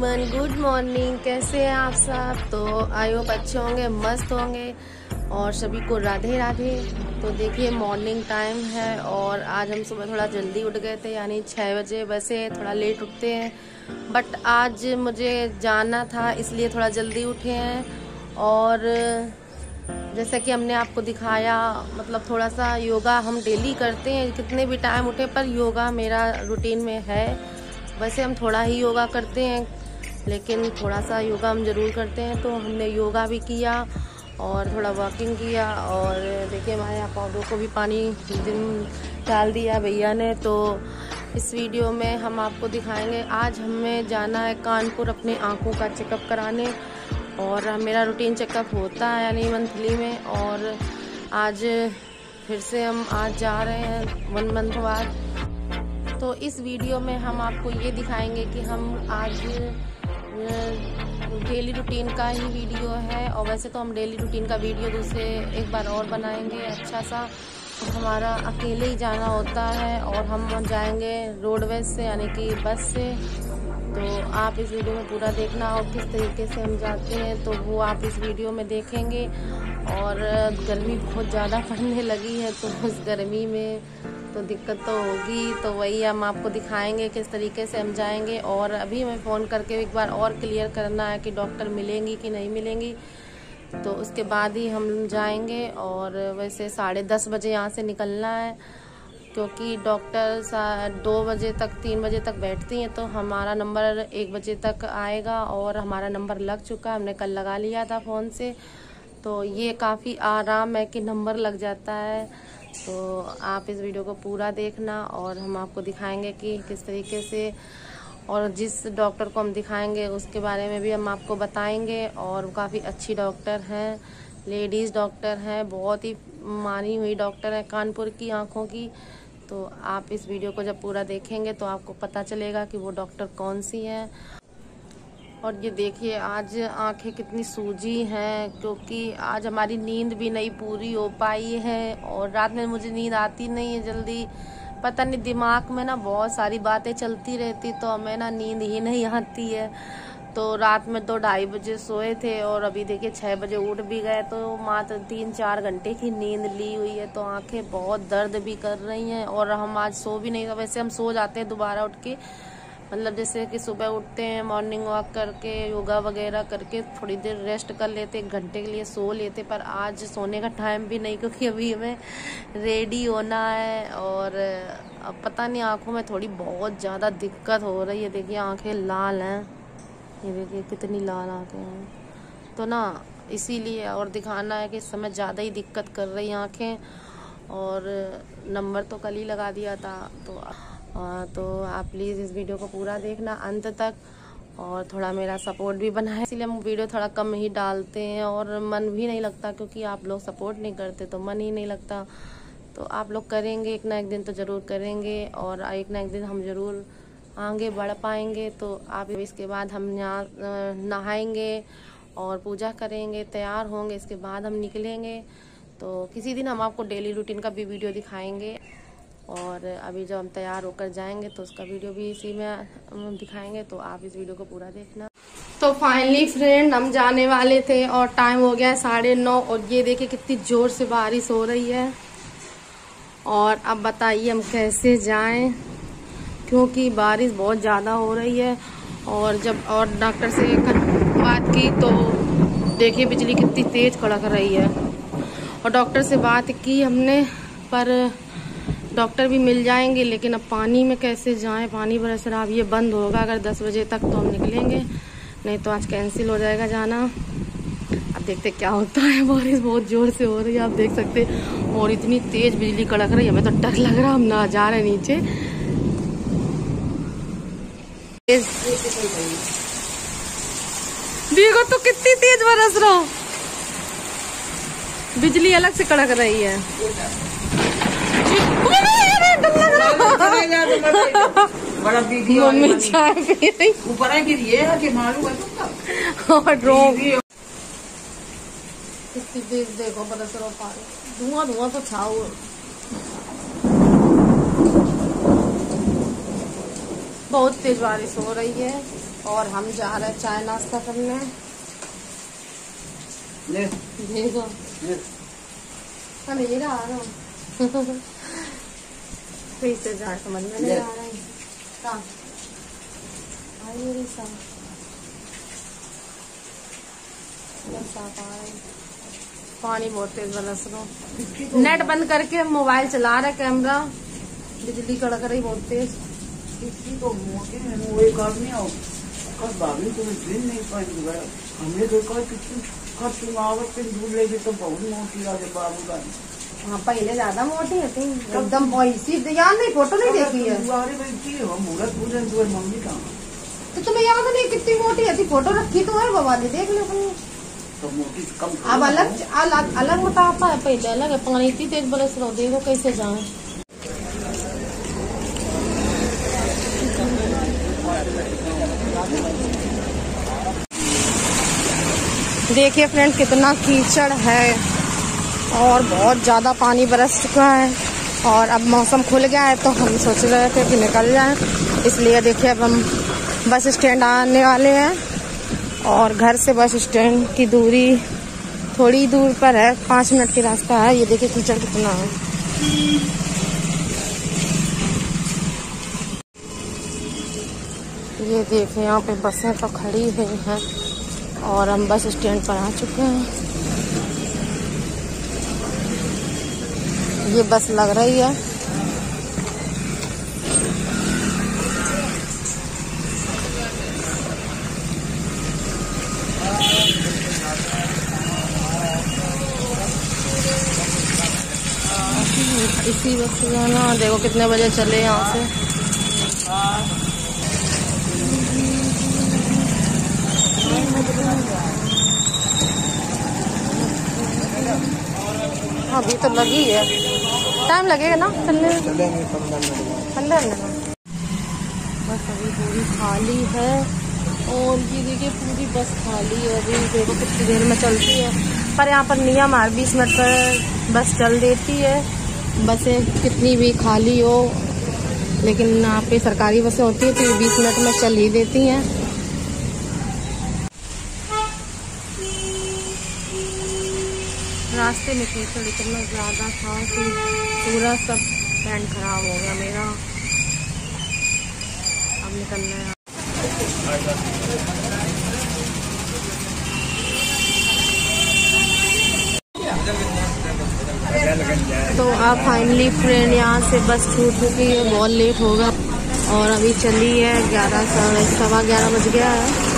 Everyone good morning कैसे हैं आप सब? तो आई होप अच्छे होंगे, मस्त होंगे और सभी को राधे राधे। तो देखिए मॉर्निंग टाइम है और आज हम सुबह थोड़ा जल्दी उठ गए थे, यानी छः बजे। वैसे थोड़ा लेट उठते हैं बट आज मुझे जाना था, इसलिए थोड़ा जल्दी उठे हैं। और जैसा कि हमने आपको दिखाया मतलब थोड़ा सा योगा हम डेली करते हैं। कितने भी टाइम उठे पर योगा मेरा रूटीन में है। वैसे हम थोड़ा ही योगा करते हैं। लेकिन थोड़ा सा योगा हम ज़रूर करते हैं तो हमने योगा भी किया और थोड़ा वॉकिंग किया और देखिए हमारे यहाँ पौधों को भी पानी दिन डाल दिया भैया ने तो इस वीडियो में हम आपको दिखाएँगे। आज हमें जाना है कानपुर अपनी आँखों का चेकअप कराने और मेरा रूटीन चेकअप होता है यानी मंथली में और आज फिर से हम आज जा रहे हैं वन मंथ बाद। तो इस वीडियो में हम आपको ये दिखाएँगे कि हम आज डेली रूटीन का ही वीडियो है। और वैसे तो हम डेली रूटीन का वीडियो दूसरे एक बार और बनाएँगे। अच्छा सा हमारा अकेले ही जाना होता है और हम जाएँगे रोडवेज़ से, यानी कि बस से। तो आप इस वीडियो में पूरा देखना और किस तरीके से हम जाते हैं तो वो आप इस वीडियो में देखेंगे। और गर्मी बहुत ज़्यादा पड़ने लगी है तो उस गर्मी में तो दिक्कत तो होगी तो वही हम आपको दिखाएँगे किस तरीके से हम जाएँगे और अभी हमें फ़ोन करके एक बार और क्लियर करना है कि डॉक्टर मिलेंगी कि नहीं मिलेंगी। तो उसके बाद ही हम जाएँगे और वैसे साढ़े दस बजे यहाँ से निकलना है, क्योंकि डॉक्टर दो बजे तक, तीन बजे तक बैठती हैं तो हमारा नंबर एक बजे तक आएगा और हमारा नंबर लग चुका है, हमने कल लगा लिया था फ़ोन से। तो ये काफ़ी आराम है कि नंबर लग जाता है। तो आप इस वीडियो को पूरा देखना और हम आपको दिखाएँगे कि किस तरीके से और जिस डॉक्टर को हम दिखाएँगे उसके बारे में भी हम आपको बताएँगे और काफ़ी अच्छी डॉक्टर हैं, लेडीज़ डॉक्टर हैं, बहुत ही मानी हुई डॉक्टर हैं कानपुर की आँखों की। तो आप इस वीडियो को जब पूरा देखेंगे तो आपको पता चलेगा कि वो डॉक्टर कौन सी है और ये देखिए, आज आँखें कितनी सूजी हैं, क्योंकि आज हमारी नींद भी नहीं पूरी हो पाई है और रात में मुझे नींद आती नहीं है जल्दी। पता नहीं, दिमाग में ना बहुत सारी बातें चलती रहती तो हमें ना नींद ही नहीं आती है। तो रात में तो ढाई बजे सोए थे और अभी देखिए छः बजे उठ भी गए तो मात्र तीन चार घंटे की नींद ली हुई है तो आँखें बहुत दर्द भी कर रही हैं और हम आज सो भी नहीं वैसे हम सो जाते हैं दोबारा उठ के मतलब जैसे कि सुबह उठते हैं मॉर्निंग वॉक करके, योगा वगैरह करके थोड़ी देर रेस्ट कर लेते, एक घंटे के लिए सो लेते, पर आज सोने का टाइम भी नहीं क्योंकि अभी हमें रेडी होना है और, अब पता नहीं आँखों में थोड़ी बहुत ज़्यादा दिक्कत हो रही है। देखिए आँखें लाल हैं। ये देखिए कितनी लाल आँखें हैं। तो ना, इसीलिए और दिखाना है कि इस समय ज़्यादा ही दिक्कत कर रही आँखें। और, नंबर तो कल ही लगा दिया था तो तो आप प्लीज़ इस वीडियो को पूरा देखना अंत तक और थोड़ा मेरा सपोर्ट भी बना है इसलिए हम वीडियो थोड़ा कम ही डालते हैं और मन भी नहीं लगता क्योंकि आप लोग सपोर्ट नहीं करते तो मन ही नहीं लगता। तो आप लोग करेंगे, एक ना एक दिन तो ज़रूर करेंगे और एक ना एक दिन हम ज़रूर आगे बढ़ पाएँगे। तो आप इसके बाद हम नहाएँगे और पूजा करेंगे, तैयार होंगे, इसके बाद हम निकलेंगे। तो किसी दिन हम आपको डेली रूटीन का भी वीडियो दिखाएँगे। और अभी जब हम तैयार होकर जाएँगे तो उसका वीडियो भी इसी में दिखाएँगे तो आप इस वीडियो को पूरा देखना। तो फाइनली फ्रेंड हम जाने वाले थे और टाइम हो गया साढ़े नौ और ये देखिए कितनी ज़ोर से बारिश हो रही है। और अब बताइए हम कैसे जाएँ, क्योंकि बारिश बहुत ज़्यादा हो रही है। और जब, और डॉक्टर से बात की तो देखिए बिजली कितनी तेज़ कड़क रही है। और डॉक्टर से बात की हमने, पर डॉक्टर भी मिल जाएँगे, लेकिन अब पानी में कैसे जाएँ? पानी बरस रहा अब ये बंद होगा, अगर 10 बजे तक तो हम निकलेंगे। नहीं तो आज कैंसिल हो जाएगा जाना। अब देखते क्या होता है। बारिश बहुत ज़ोर से हो रही है, आप देख सकते और इतनी तेज बिजली कड़क रही है, हमें तो डर लग रहा हम ना जा रहे नीचे। देखो तो कितनी तेज बरस रहा। बिजली अलग से कड़क रही है। मम्मी चाय पी रही। ऊपर है गिरी है कि मालूम है और तेज देखो रहा पानी धुआँ धुआँ तो छाओ। बहुत तेज बारिश हो रही है और हम जा रहे हैं चाय नाश्ता करने। ले। देखो। ले। हाँ मेरा आ रहा। हूँ फिर से समझ में नहीं आ रहा. है. कहाँ आई मेरी आ हैं। पानी बहुत तेज बरस रहा नेट बंद करके मोबाइल चला रहा कैमरा. बिजली कड़क रही बहुत तेज. किसी को मोटे हैं? वो एक आदमी आओ. कल भाभी को दिन नहीं पाएँगे गया हमें तो कल कितनी सुनावत पे दूर लेके तो बहुत मोटी लगे बाबू का। हाँ पहले ज़्यादा मोटी थी एकदम वैसी याद नहीं फ़ोटो नहीं देखी है। अरे बैठी हो मुहूर्त पूजन तो मम्मी तो तुम्हें याद नहीं कितनी मोटी थी फ़ोटो रखी तो है बाबा ने देख लो अपनी। तो मोटी कम अब अलग अलग अलग बताता है पहले अलग है पानी इतनी तेज बरस रहा देखो कैसे जाए देखिए फ्रेंड कितना कीचड़ है। और बहुत ज़्यादा पानी बरस चुका है। और अब मौसम खुल गया है तो हम सोच रहे थे कि निकल जाएँ। इसलिए देखिए, अब हम बस स्टैंड आने वाले हैं। और घर से बस स्टैंड की दूरी थोड़ी दूर पर है। पाँच मिनट की रास्ता है। ये देखिए, कीचड़ कितना है। ये देखिए, यहाँ पे बसें तो खड़ी हुई हैं। और हम बस स्टैंड पर आ चुके हैं। ये बस लग रही है। इसी बस से जाना देखो कितने बजे चले यहाँ से। अभी तो लगी है। टाइम लगेगा ना? चलने में पंद्रह मिनट बस अभी पूरी खाली है। और ये देखिए पूरी बस खाली है अभी। देखो कितनी देर में चलती है। पर यहाँ पर नियम है बीस मिनट पर बस चल देती है। बसें कितनी भी खाली हो लेकिन यहाँ पे सरकारी बसें होती है तो बीस मिनट में चल ही देती हैं। रास्ते में कीचड़ इतना ज़्यादा था कि पूरा सब पैंट खराब हो गया मेरा। अब निकलना है। तो आप फाइनली फ्रेंड यहाँ से बस छूट चुकी है, बहुत लेट होगा और अभी चली है ग्यारह सवा ग्यारह बज गया है।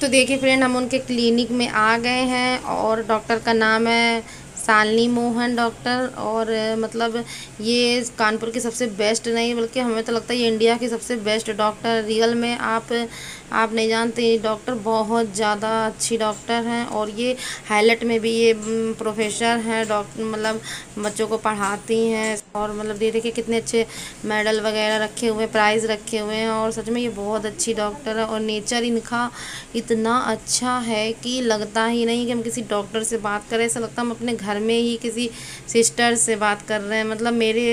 तो देखिए फ्रेंड हम उनके क्लिनिक में आ गए हैं और डॉक्टर का नाम है शालिनी मोहन डॉक्टर और मतलब ये कानपुर की सबसे बेस्ट नहीं, बल्कि हमें तो लगता है ये इंडिया की सबसे बेस्ट डॉक्टर। रियल में आप आप नहीं जानते, ये डॉक्टर बहुत ज़्यादा अच्छी डॉक्टर हैं और ये हाईलाइट में भी ये प्रोफेसर हैं डॉक्टर मतलब बच्चों को पढ़ाती हैं और मतलब ये देखिए कितने अच्छे मेडल वगैरह रखे हुए हैं प्राइज़ रखे हुए हैं और सच में ये बहुत अच्छी डॉक्टर है और नेचर इनका इतना अच्छा है कि लगता ही नहीं कि हम किसी डॉक्टर से बात करें, ऐसा लगता हम अपने घर में ही किसी सिस्टर से बात कर रहे हैं। मतलब मेरे,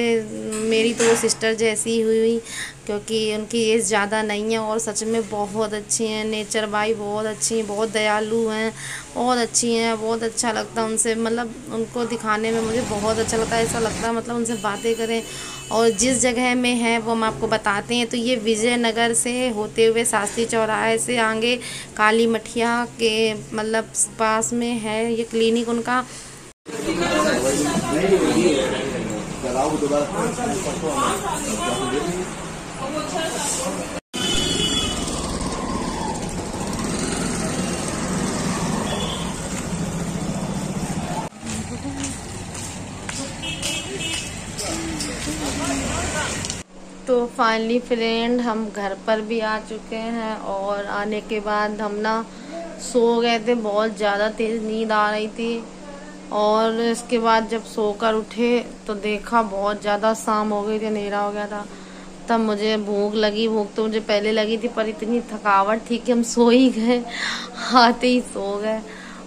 मेरी तो वो सिस्टर जैसी हुई क्योंकि उनकी एज ज़्यादा नहीं है और सच में बहुत अच्छी हैं। नेचर बाई बहुत अच्छी हैं, बहुत दयालु हैं, बहुत अच्छी हैं, बहुत अच्छा लगता है उनसे। मतलब उनको दिखाने में मुझे बहुत अच्छा लगता है, ऐसा लगता है मतलब उनसे बातें करें। और जिस जगह में है, वो हम आपको बताते हैं। तो ये विजयनगर से होते हुए शास्त्री चौराहे से आगे काली मठिया के मतलब पास में है। ये क्लिनिक उनका तो फाइनली फ्रेंड हम घर पर भी आ चुके हैं और आने के बाद हम ना सो गए थे, बहुत ज़्यादा तेज़ नींद आ रही थी। और इसके बाद जब सोकर उठे तो देखा बहुत ज़्यादा शाम हो गई थी, अंधेरा हो गया था। तब मुझे भूख लगी, भूख तो मुझे पहले लगी थी, पर इतनी थकावट थी कि हम सो ही गए, आते ही सो गए।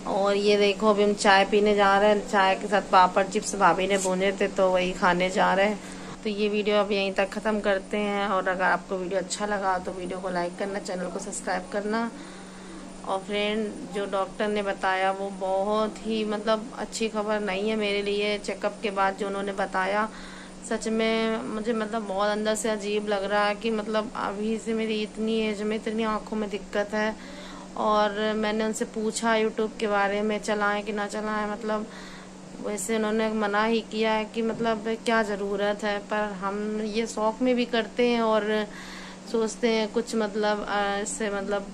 और ये देखो, अभी हम चाय पीने जा रहे हैं, चाय के साथ पापड़ चिप्स भाभी ने भूने थे तो वही खाने जा रहे हैं। तो ये वीडियो अब यहीं तक ख़त्म करते हैं, और अगर आपको वीडियो अच्छा लगा तो वीडियो को लाइक करना, चैनल को सब्सक्राइब करना। और फ्रेंड जो डॉक्टर ने बताया, वो बहुत ही मतलब अच्छी खबर नहीं है मेरे लिए। चेकअप के बाद जो उन्होंने बताया, सच में मुझे मतलब बहुत अंदर से अजीब लग रहा है कि मतलब अभी से मेरी इतनी एज में इतनी आँखों में दिक्कत है। और मैंने उनसे पूछा यूट्यूब के बारे में, चलाएँ कि ना चलाएँ मतलब वैसे उन्होंने मना ही किया है कि मतलब क्या ज़रूरत है, पर हम ये शौक में भी करते हैं और सोचते हैं कुछ मतलब इससे मतलब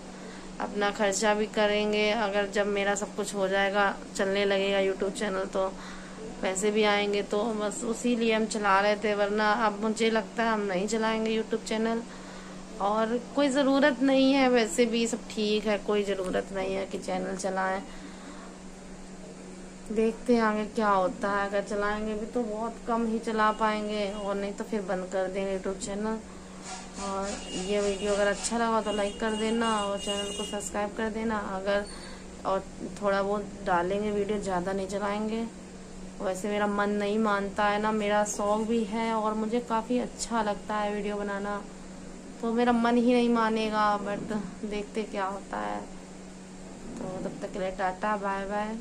अपना खर्चा भी करेंगे। अगर जब मेरा सब कुछ हो जाएगा, चलने लगेगा यूट्यूब चैनल तो पैसे भी आएँगे। तो बस उसी लिए हम चला रहे थे, वरना अब मुझे लगता है हम नहीं चलाएँगे यूट्यूब चैनल और कोई ज़रूरत नहीं है, वैसे भी सब ठीक है। कोई ज़रूरत नहीं है कि चैनल चलाएँ। देखते हैं आगे क्या होता है। अगर चलाएँगे भी तो बहुत कम ही चला पाएँगे, और नहीं तो फिर बंद कर देंगे यूट्यूब चैनल और ये वीडियो अगर अच्छा लगा तो लाइक कर देना और चैनल को सब्सक्राइब कर देना। अगर और थोड़ा बहुत डालेंगे वीडियो, ज़्यादा नहीं चलाएँगे। वैसे मेरा मन नहीं मानता है ना, मेरा शौक भी है और मुझे काफ़ी अच्छा लगता है वीडियो बनाना। तो मेरा मन ही नहीं मानेगा, बट देखते क्या होता है। तो तब तक के लिए टाटा बाय बाय